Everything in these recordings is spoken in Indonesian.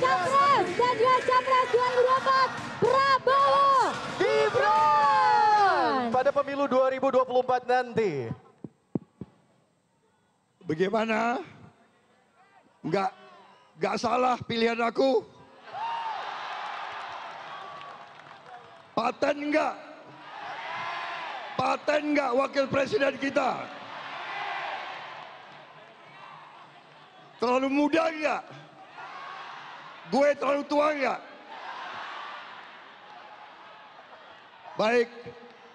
Capres dan juga Capres 2024 Prabowo Gibran. Pada pemilu 2024 nanti. Bagaimana? Enggak, enggak salah pilihan aku. Paten enggak? Paten enggak wakil presiden kita? Terlalu muda enggak? Gue terlalu tua enggak? Baik,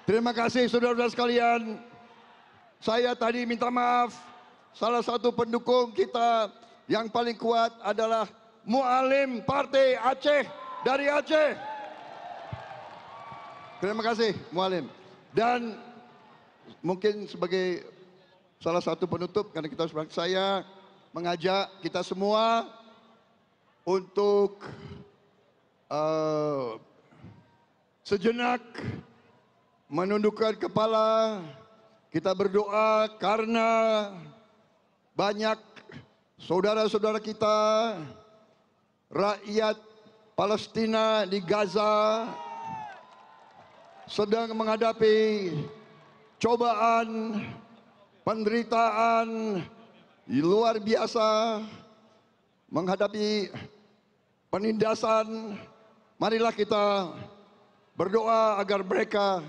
terima kasih saudara-saudara sekalian. Saya tadi minta maaf. Salah satu pendukung kita yang paling kuat adalah Mualim Partai Aceh dari Aceh. Terima kasih Mualim. Dan mungkin sebagai salah satu penutup karena kita saya mengajak kita semua untuk uh, sejenak menundukkan kepala kita berdoa karena banyak saudara-saudara kita rakyat Palestina di Gaza sedang menghadapi cobaan penderitaan luar biasa menghadapi penindasan marilah kita berdoa agar mereka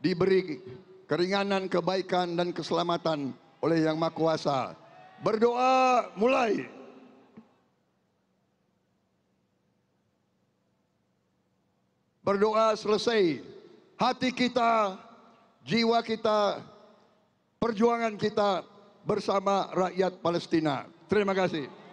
diberi keringanan kebaikan dan keselamatan oleh yang Maha Kuasa. Berdoa mulai. Berdoa selesai. Hati kita jiwa kita perjuangan kita bersama rakyat Palestina. Terima kasih